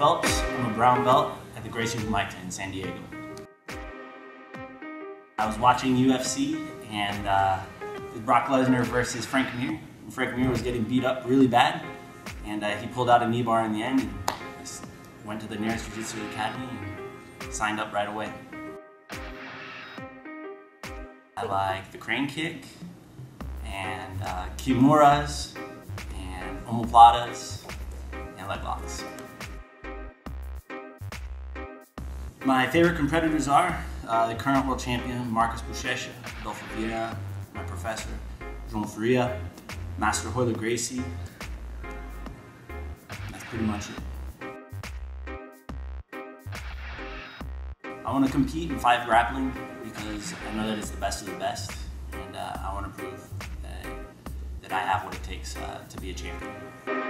Phelps. I'm a brown belt at the Gracie Humaita in San Diego. I was watching UFC and uh, Brock Lesnar versus Frank Mir. Frank Mir was getting beat up really bad, and uh, he pulled out a knee bar in the end and went to the nearest Jiu-Jitsu academy and signed up right away. I like the crane kick and uh, kimuras and omoplatas and leg locks. My favorite competitors are uh, the current world champion Marcus Buchecha, Rodolfo Vieira, my professor, João Faria, Master Royler Gracie. That's pretty much it. I want to compete in five grappling because I know that it's the best of the best, and uh, I want to prove that, that I have what it takes uh, to be a champion.